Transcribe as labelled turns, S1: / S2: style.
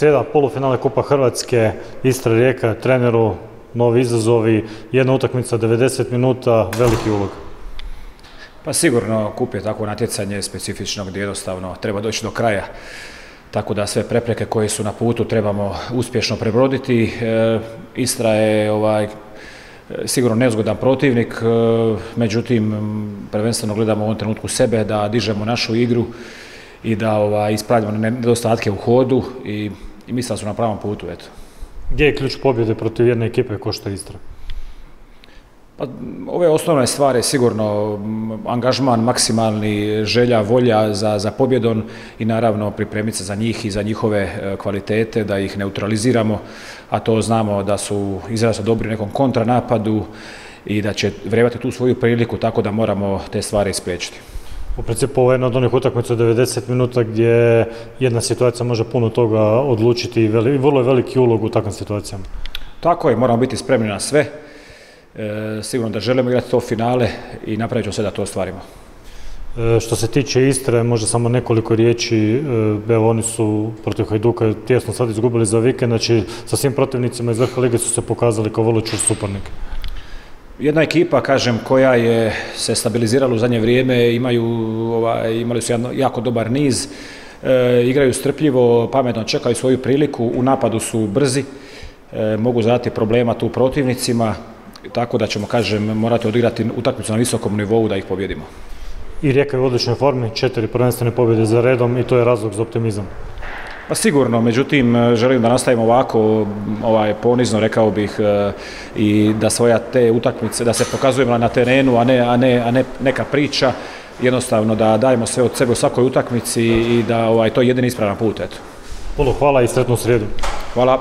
S1: Sreda, polufinale Kupa Hrvatske, Istra Rijeka, treneru, novi izazovi, jedna utakmica 90 minuta, veliki ulog.
S2: Pa sigurno kup je takvo natjecanje specifično gdje jednostavno treba doći do kraja. Tako da sve prepreke koje su na putu trebamo uspješno prebroditi. E, Istra je ovaj, sigurno nezgodan protivnik, e, međutim prvenstveno gledamo u ovom trenutku sebe da dižemo našu igru i da ovaj, ispravljamo nedostatke u hodu i, i mislim da su na pravom putu. Eto.
S1: Gdje je ključ pobjede protiv jedne ekipe ko što Istra?
S2: Pa, ove osnovne stvari sigurno angažman, maksimalni želja, volja za, za pobjedom i naravno pripremiti se za njih i za njihove e, kvalitete, da ih neutraliziramo, a to znamo da su izrazno dobri u nekom kontranapadu i da će vrebati tu svoju priliku, tako da moramo te stvari ispriječiti.
S1: U principu ovo je jedna od onih utakmica 90 minuta gdje jedna situacija može puno toga odlučiti i vrlo je veliki ulog u takvim situacijama.
S2: Tako je, moramo biti spremni na sve. E, sigurno da želimo igrati to finale i napravit ćemo sve da to ostvarimo.
S1: E, što se tiče Istre, možda samo nekoliko riječi, e, evo oni su protiv Hajduka tjesno sad izgubili za vikend, znači sa svim protivnicima iz vrha lige su se pokazali kao vrlo čust suparnik.
S2: Jedna ekipa, kažem, koja je se stabilizirala u zadnje vrijeme, imaju, ovaj, imali su jedno, jako dobar niz, e, igraju strpljivo, pametno čekaju svoju priliku, u napadu su brzi, e, mogu zadati problema tu protivnicima, tako da ćemo, kažem, morati odigrati utakmicu na visokom nivou da ih pobjedimo.
S1: I Rijeka je u odličnoj formi, četiri prvenstvene pobjede za redom i to je razlog za optimizam.
S2: Pa sigurno, međutim želim da nastavimo ovako ovaj, ponizno rekao bih e, i da svoja te utakmice, da se pokazujemo na terenu, a ne, a ne, a ne neka priča, jednostavno da dajemo sve od sebe u svakoj utakmici i da ovaj, to je jedini ispravan put. Eto.
S1: Puno hvala i sretnu srijedu.
S2: Hvala.